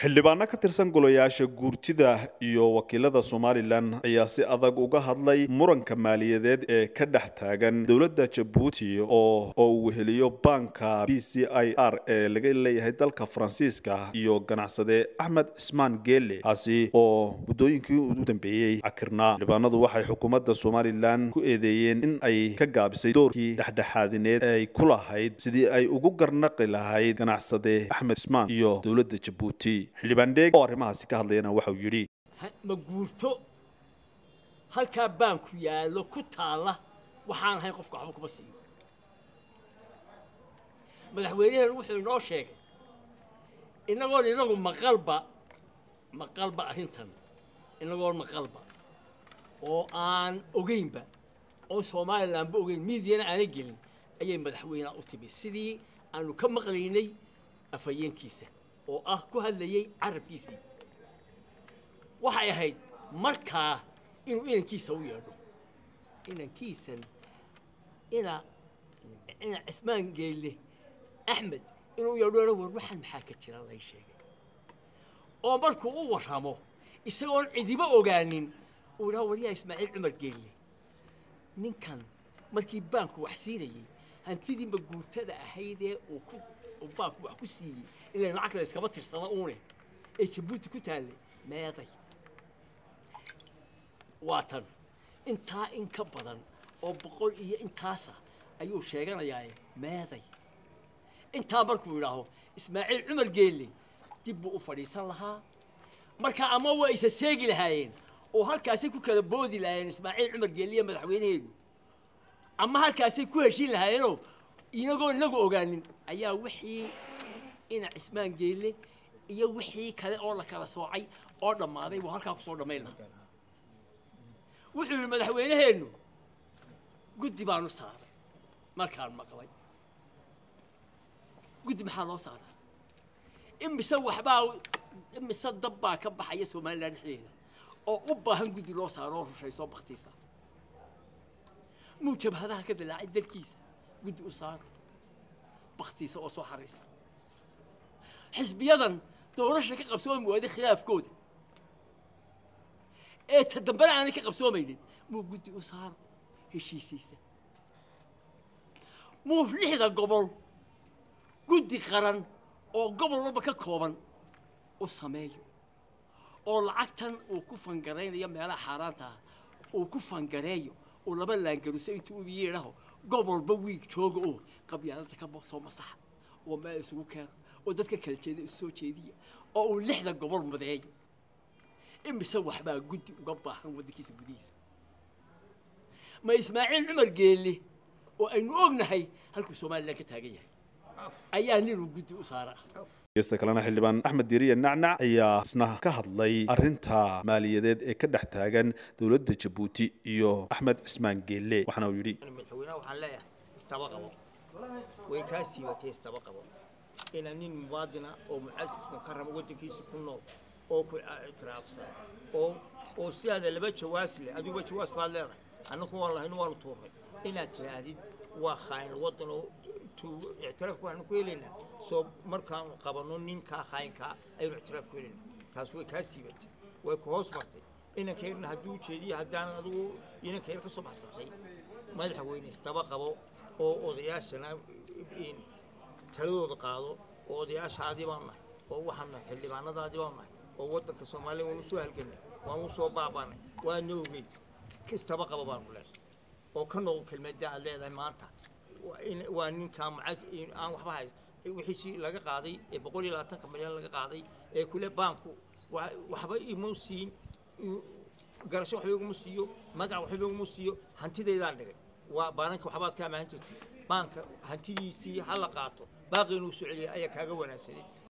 xildhibaano ka tirsan golayaasha guurtida iyo wakiilada somalilan ayaa si adag uga hadlay muranka maaliyadeed ee ka dhex taagan dowladda jabuuti oo uu weheliyo baanka b c i r ee laga leeyahay dalka faransiiska iyo ganacsade axmed cismaan geele kaasi oo muddooyinkii u dambeeyey cakirnaa xildhibaanadu waxay xukuumadda somalilan ku eedeeyeen in ay ka gaabisay doorkii dhexdhexaadineed ee ay ku lahayd sidii ay ugu garnaqi lahayd ganacsade axmed cismaan iyo dowladda jabuuti xildhibaan dheeg oo arrimahaasi ka hadlayana waxauu yidhi ma guurto. Halkaa baanku yaallo ku taalla. Waxaan ahayn qofka waxba kuma siiyo madaxweynaheenu wuxuu inoo sheegay inagoon inagu maqalba maqalba arrintan inagoon maqalba oo aan ogeynba oo somalilanba ogeyn miidiyana aanay gelin ayay madaxweyneha u timi sidii aanu ka maqlaynay afhayeenkiisa oo ah ku hadlayay carabkiisii waxay ahayd markaa inuu inankiisa u yeedho inankiisan ina ina cismaan geelle axmed inuu yeedho war waxaan maxaa ka jira lay sheegay oo markuu u warramo isagoon cidiba ogaanin uu idhaha waryaa ismaaciil cumar geelle ninkan markii baanku wax siinayey hantidiinba guurtada ahaydee uu ku uu baanku wax ku siiyey ilaa lacag la iskama tirsada uune ee jabuuti ku taallay meeday waa tan intaa in ka badan oo boqol iyo intaasa ayuu sheeganayaa meeday intaa markuu idhaaho ismaaciil cumar geelle dib buu u fadhiisan lahaa marka ama waa isa seegi lahaayeen oo halkaasay ku kala boodi lahaayeen ismaaciil cumar geelle iyo madaxweynaheedu أما هل كاسي كوهشين لها ينو ينقو نقو أغانين أيا وحي إنا عثمان جيلي أيا وحي كالي أولا كالسواعي أولا ماضي وهل كاكو صور دميلا وحي المدح هينو قد بانو صار مركان مقلي قد محالو صار إم بسوى حباو إم سدبا كبح يسو مالا نحيه أو أبا هنقدي لو صاروه في صوب اختيصه موجب هذا هكذا لا عد الكيس قد أصاب بختي سوسو حريصة حزب يضن دورش لك قبسوا مواد خلاف كود إيه تدبر عنك قبسومي دي مو قد أصاب هشي سيسة. مو في لحظة قبل. قد قرن. أو قبل ربك كوبن. وسميه أو lacagtan uu ku fangaraynayo meelaha xaaraanta ah uu ku fangareeyo yeedhaho gobolba wiig jooga oo qabyaalada ka soo masaxa oo meel isugu keena oo dadka kala jeeda isu soo jeediya oo uu lixda gobol madeeyo imise waxbaa guddi uga baahan waddankiisa gudihiisa ma ismaaciil cumar geelle oo aynu ognahay halkuu somalilan ka taagan yahay ayaa ninuu guddi u saara gesta kalena xildhibaan axmed diiriye nacnac ayaa isna ka hadlay arrinta maaliyadeed ee ka dhex taagan dowladda jabuuti iyo axmed cismaan geelle. Waxaana uu yidhi madaxweynaha waxaan leeyahay istaba qabo. Way kaa siibatay istaba qabo. Inaa nin mubaadina oo mucasis mukarama waddankiisa ku nool oo ku ictiraafsan oo oo sidaada laba jawaas leh aduguba jawaas baad leedahay. Annagu waan lahayno waanu tuurnay inaad tidhaahdid waa khaayin waddan oo ictiraafka waxaanu ku helaynaa soo markaanu qabanno ninkaa khaayinkaa aynu ictiraaf ku helaynaa taas way kaa siibatay way ku hoos martay. Inankayrna hadduu ujeediyo haddaanan adigu inankayr ka soo baxsatay madaxweyne istaba qabo oo odayaashana taladooda qaado oo odayaashaadii baanu nahay oo waxaan nahay xildhibaanadaadii baanu nahay oo waddanka soomaaliya waanu soo halgannay waanu soo baabaanay waana ogeyn istaba qabo baanu leenay oo ka noqo kelmadda aad leedahay maanta waa ninkaa mucas aan waxba hays wixiisii laga qaaday ee boqol iyo labaatanka milyan laga qaaday ee kule baanku. Waxba ima siin garasho waxba iguma siiyo magac waxba iguma siiyo hantidaydaan dhigay. Waa baananka waxbaad ka amaahan jirtay baanka hantidiisii ha la qaato. Baaqi inuu soo celiya ayaa kaaga wanaagsaday